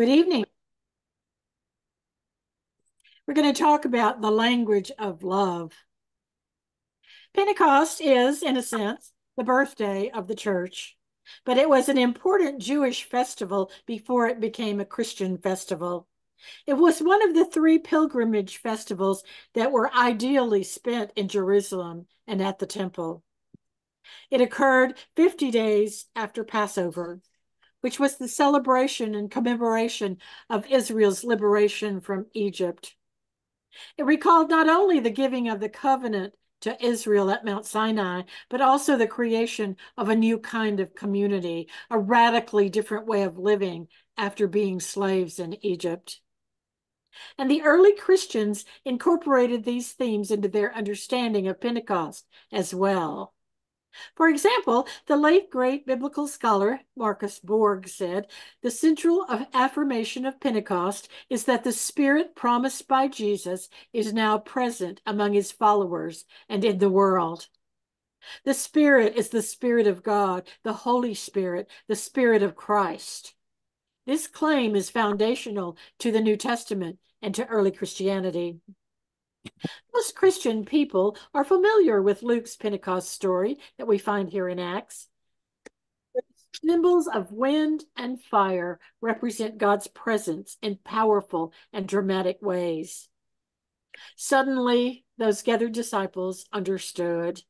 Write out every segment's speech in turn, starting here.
Good evening. We're going to talk about the language of love. Pentecost is, in a sense, the birthday of the church, but it was an important Jewish festival before it became a Christian festival. It was one of the three pilgrimage festivals that were ideally spent in Jerusalem and at the temple. It occurred 50 days after Passover, which was the celebration and commemoration of Israel's liberation from Egypt. It recalled not only the giving of the covenant to Israel at Mount Sinai, but also the creation of a new kind of community, a radically different way of living after being slaves in Egypt. And the early Christians incorporated these themes into their understanding of Pentecost as well. For example, the late great biblical scholar Marcus Borg said the central affirmation of Pentecost is that the Spirit promised by Jesus is now present among his followers and in the world. The Spirit is the Spirit of God, the Holy Spirit, the Spirit of Christ. This claim is foundational to the New Testament and to early Christianity. Most Christian people are familiar with Luke's Pentecost story that we find here in Acts. Symbols of wind and fire represent God's presence in powerful and dramatic ways. Suddenly, those gathered disciples understood.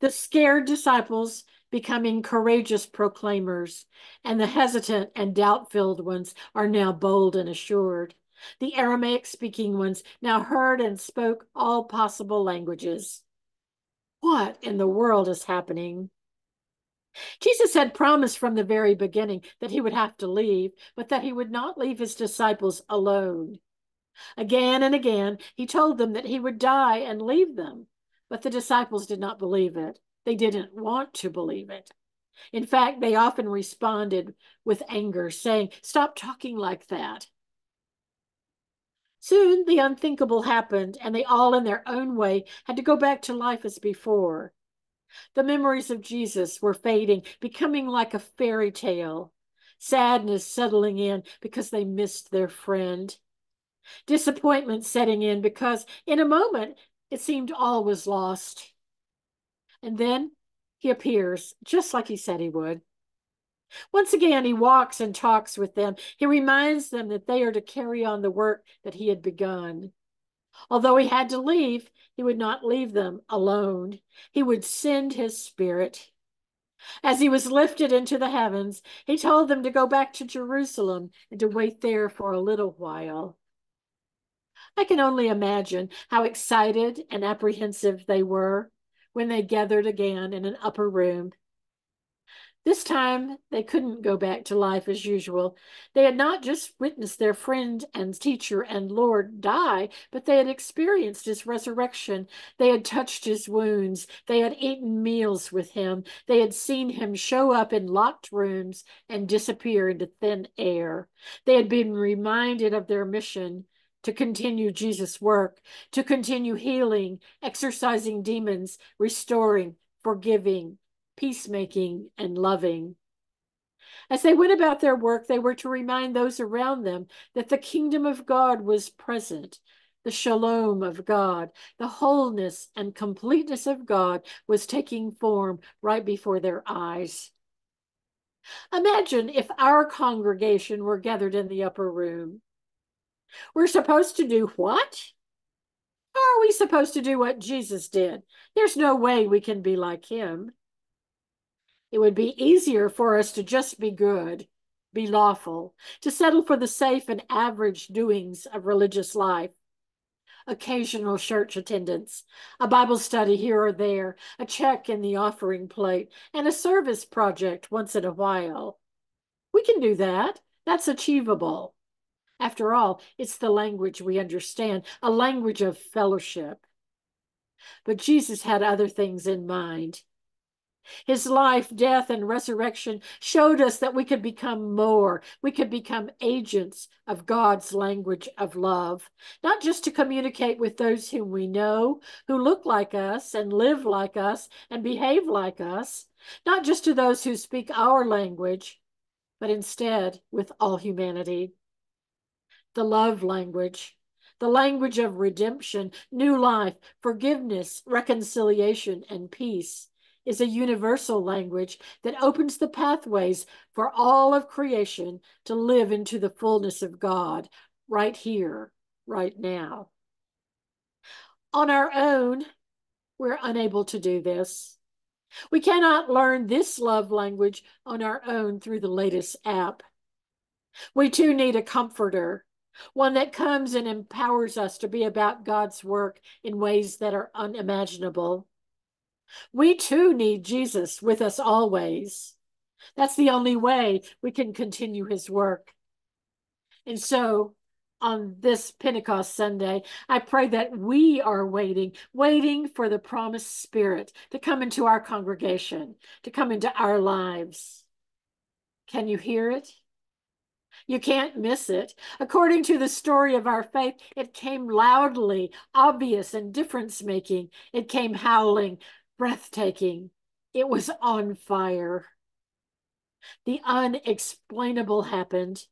The scared disciples becoming courageous proclaimers, and the hesitant and doubt filled ones are now bold and assured. The Aramaic speaking ones now heard and spoke all possible languages. What in the world is happening? Jesus had promised from the very beginning that he would have to leave, but that he would not leave his disciples alone. Again and again, he told them that he would die and leave them, but the disciples did not believe it. They didn't want to believe it. In fact, they often responded with anger, saying, Stop talking like that. Soon the unthinkable happened, and they all, in their own way, had to go back to life as before. The memories of Jesus were fading, becoming like a fairy tale. Sadness settling in because they missed their friend. Disappointment setting in because, in a moment, it seemed all was lost. And then he appears, just like he said he would. Once again, he walks and talks with them. He reminds them that they are to carry on the work that he had begun. Although he had to leave, he would not leave them alone. He would send his spirit. As he was lifted into the heavens, he told them to go back to Jerusalem and to wait there for a little while. I can only imagine how excited and apprehensive they were when they gathered again in an upper room this time, they couldn't go back to life as usual. They had not just witnessed their friend and teacher and Lord die, but they had experienced his resurrection. They had touched his wounds. They had eaten meals with him. They had seen him show up in locked rooms and disappear into thin air. They had been reminded of their mission to continue Jesus' work, to continue healing, exorcising demons, restoring, forgiving, peacemaking, and loving. As they went about their work, they were to remind those around them that the kingdom of God was present. The shalom of God, the wholeness and completeness of God was taking form right before their eyes. Imagine if our congregation were gathered in the upper room. We're supposed to do what? How are we supposed to do what Jesus did? There's no way we can be like him. It would be easier for us to just be good, be lawful, to settle for the safe and average doings of religious life. Occasional church attendance, a Bible study here or there, a check in the offering plate, and a service project once in a while. We can do that. That's achievable. After all, it's the language we understand, a language of fellowship. But Jesus had other things in mind. His life, death, and resurrection showed us that we could become more. We could become agents of God's language of love, not just to communicate with those whom we know, who look like us and live like us and behave like us, not just to those who speak our language, but instead with all humanity. The love language, the language of redemption, new life, forgiveness, reconciliation, and peace, is a universal language that opens the pathways for all of creation to live into the fullness of God right here, right now. On our own, we're unable to do this. We cannot learn this love language on our own through the latest app. We too need a comforter, one that comes and empowers us to be about God's work in ways that are unimaginable. We too need Jesus with us always. That's the only way we can continue his work. And so on this Pentecost Sunday, I pray that we are waiting, waiting for the promised Spirit to come into our congregation, to come into our lives. Can you hear it? You can't miss it. According to the story of our faith, it came loudly, obvious, and difference making. It came howling, breathtaking. It was on fire. The unexplainable happened.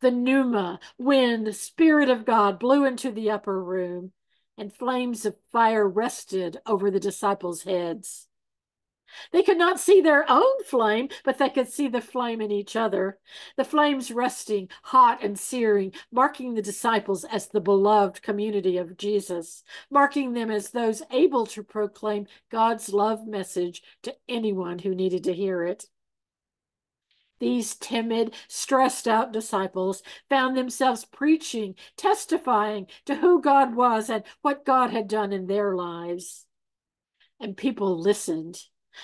The pneuma, wind, spirit of God blew into the upper room, and flames of fire rested over the disciples' heads. They could not see their own flame, but they could see the flame in each other. The flames resting, hot and searing, marking the disciples as the beloved community of Jesus, marking them as those able to proclaim God's love message to anyone who needed to hear it. These timid, stressed out disciples found themselves preaching, testifying to who God was and what God had done in their lives. And people listened.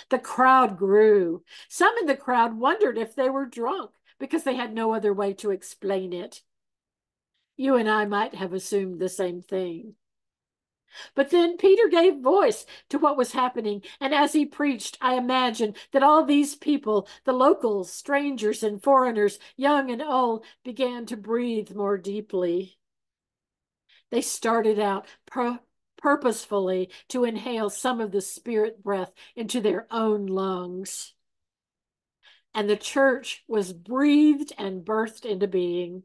The crowd grew. Some in the crowd wondered if they were drunk because they had no other way to explain it. You and I might have assumed the same thing. But then Peter gave voice to what was happening, and as he preached, I imagine that all these people, the locals, strangers, and foreigners, young and old, began to breathe more deeply. They started out purposefully to inhale some of the spirit breath into their own lungs. And the church was breathed and birthed into being.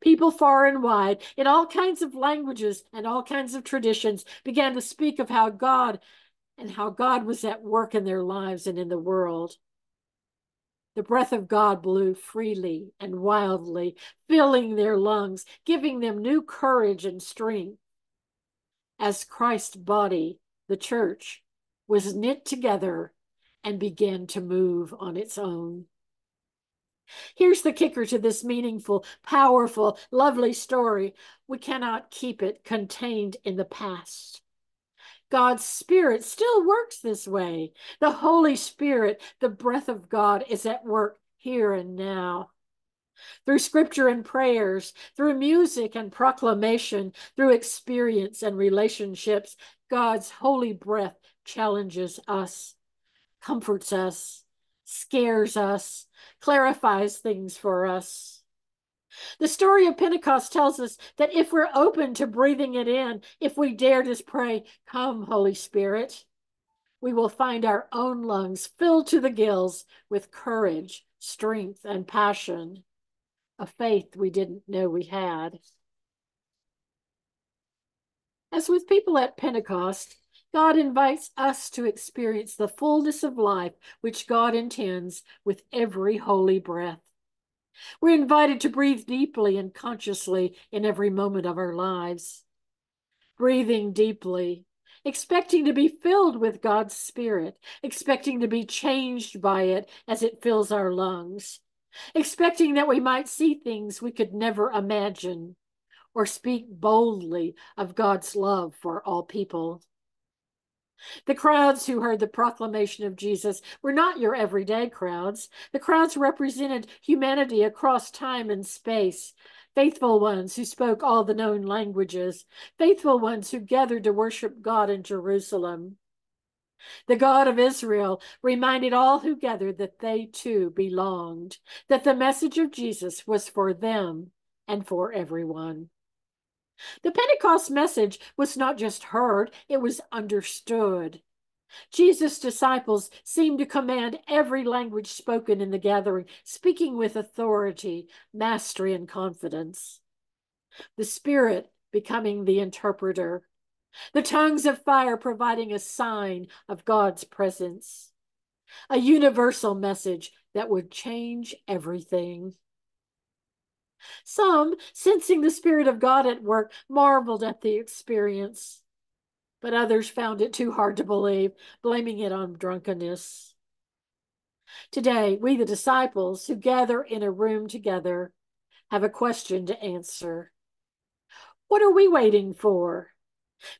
People far and wide, in all kinds of languages and all kinds of traditions, began to speak of how God and how God was at work in their lives and in the world. The breath of God blew freely and wildly, filling their lungs, giving them new courage and strength. As Christ's body, the church, was knit together and began to move on its own. Here's the kicker to this meaningful, powerful, lovely story. We cannot keep it contained in the past. God's Spirit still works this way. The Holy Spirit, the breath of God, is at work here and now. Through scripture and prayers, through music and proclamation, through experience and relationships, God's holy breath challenges us, comforts us, scares us, clarifies things for us. The story of Pentecost tells us that if we're open to breathing it in, if we dare to pray, Come, Holy Spirit, we will find our own lungs filled to the gills with courage, strength, and passion, a faith we didn't know we had. As with people at Pentecost, God invites us to experience the fullness of life which God intends with every holy breath. We're invited to breathe deeply and consciously in every moment of our lives. Breathing deeply, expecting to be filled with God's Spirit, expecting to be changed by it as it fills our lungs, expecting that we might see things we could never imagine or speak boldly of God's love for all people. The crowds who heard the proclamation of Jesus were not your everyday crowds. The crowds represented humanity across time and space. Faithful ones who spoke all the known languages, faithful ones who gathered to worship God in Jerusalem. The God of Israel reminded all who gathered that they too belonged, that the message of Jesus was for them and for everyone. The Pentecost message was not just heard, it was understood. Jesus' disciples seemed to command every language spoken in the gathering, speaking with authority, mastery, and confidence. The Spirit becoming the interpreter, the tongues of fire providing a sign of God's presence, a universal message that would change everything. Some, sensing the Spirit of God at work, marveled at the experience but others found it too hard to believe, blaming it on drunkenness. Today, we, the disciples who gather in a room together, have a question to answer. What are we waiting for?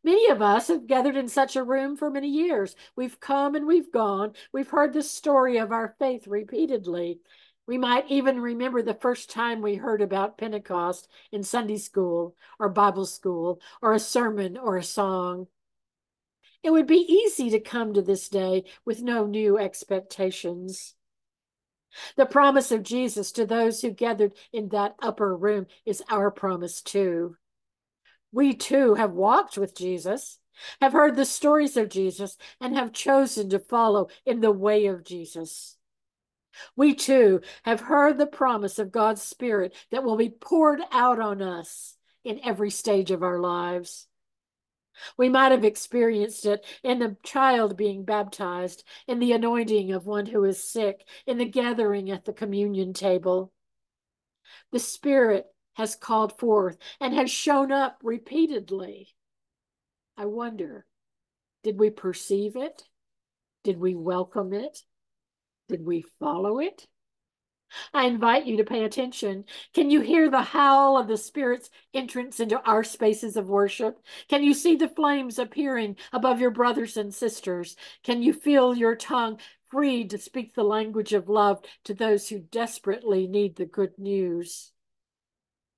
Many of us have gathered in such a room for many years. We've come and we've gone. We've heard the story of our faith repeatedly. We might even remember the first time we heard about Pentecost in Sunday school or Bible school or a sermon or a song. It would be easy to come to this day with no new expectations. The promise of Jesus to those who gathered in that upper room is our promise too. We too have walked with Jesus, have heard the stories of Jesus, and have chosen to follow in the way of Jesus. We too have heard the promise of God's Spirit that will be poured out on us in every stage of our lives. We might have experienced it in the child being baptized, in the anointing of one who is sick, in the gathering at the communion table. The Spirit has called forth and has shown up repeatedly. I wonder, did we perceive it? Did we welcome it? Did we follow it? I invite you to pay attention. Can you hear the howl of the Spirit's entrance into our spaces of worship? Can you see the flames appearing above your brothers and sisters? Can you feel your tongue free to speak the language of love to those who desperately need the good news?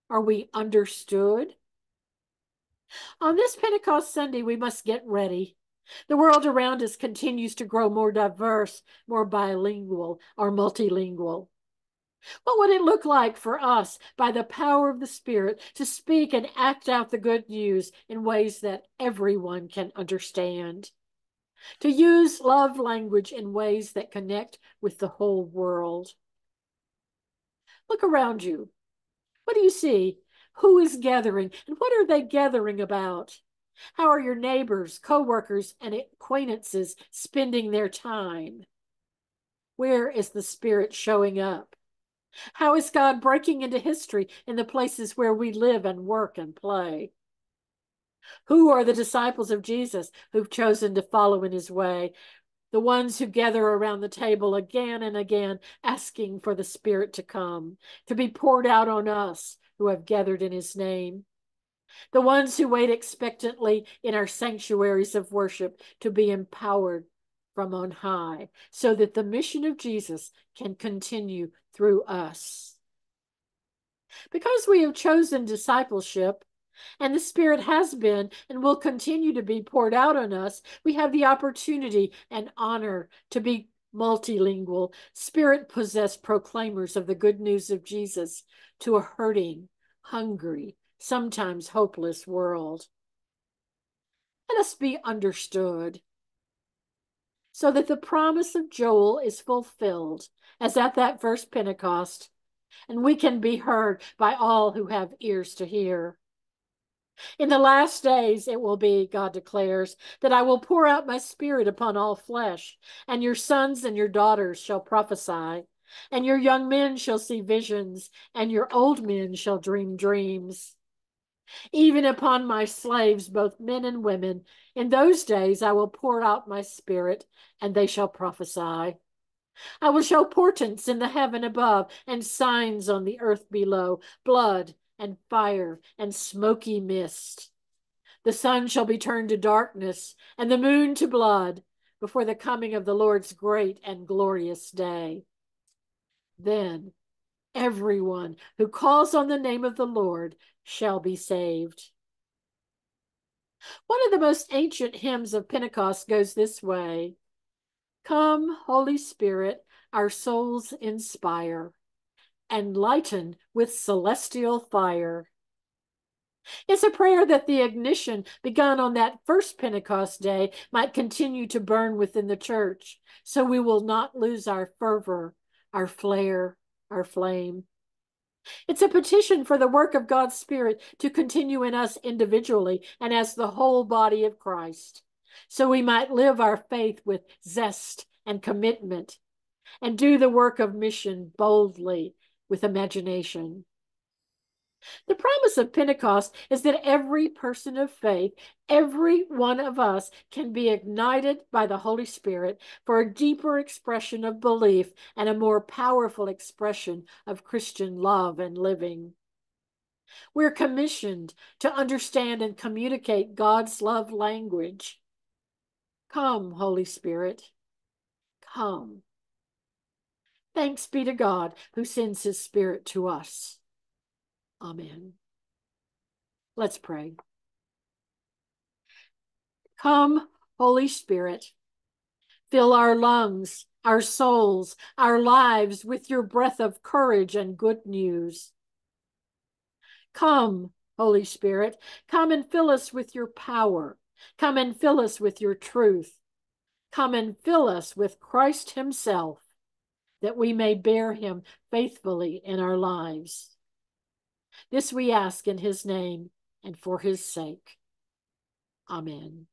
Are we understood? On this Pentecost Sunday, we must get ready. The world around us continues to grow more diverse, more bilingual, or multilingual. What would it look like for us, by the power of the Spirit, to speak and act out the good news in ways that everyone can understand? To use love language in ways that connect with the whole world. Look around you. What do you see? Who is gathering? And what are they gathering about? How are your neighbors, co-workers, and acquaintances spending their time? Where is the Spirit showing up? How is God breaking into history in the places where we live and work and play? Who are the disciples of Jesus who've chosen to follow in his way? The ones who gather around the table again and again, asking for the Spirit to come, to be poured out on us who have gathered in his name. The ones who wait expectantly in our sanctuaries of worship to be empowered from on high so that the mission of Jesus can continue through us. Because we have chosen discipleship, and the Spirit has been and will continue to be poured out on us, we have the opportunity and honor to be multilingual, spirit possessed proclaimers of the good news of Jesus to a hurting, hungry, sometimes hopeless world. Let us be understood so that the promise of Joel is fulfilled, as at that first Pentecost, and we can be heard by all who have ears to hear. In the last days it will be, God declares, that I will pour out my spirit upon all flesh, and your sons and your daughters shall prophesy, and your young men shall see visions, and your old men shall dream dreams. Even upon my slaves, both men and women, in those days I will pour out my spirit, and they shall prophesy. I will show portents in the heaven above and signs on the earth below blood and fire and smoky mist. The sun shall be turned to darkness and the moon to blood before the coming of the Lord's great and glorious day. Then everyone who calls on the name of the Lord shall be saved. One of the most ancient hymns of Pentecost goes this way Come, Holy Spirit, our souls inspire, and lighten with celestial fire. It's a prayer that the ignition begun on that first Pentecost day might continue to burn within the church, so we will not lose our fervor, our flare, our flame. It's a petition for the work of God's Spirit to continue in us individually and as the whole body of Christ, so we might live our faith with zest and commitment and do the work of mission boldly with imagination. The promise of Pentecost is that every person of faith, every one of us, can be ignited by the Holy Spirit for a deeper expression of belief and a more powerful expression of Christian love and living. We're commissioned to understand and communicate God's love language. Come, Holy Spirit, come. Thanks be to God who sends his Spirit to us. Amen. Let's pray. Come, Holy Spirit, fill our lungs, our souls, our lives with your breath of courage and good news. Come, Holy Spirit, come and fill us with your power. Come and fill us with your truth. Come and fill us with Christ Himself, that we may bear Him faithfully in our lives. This we ask in his name and for his sake. Amen.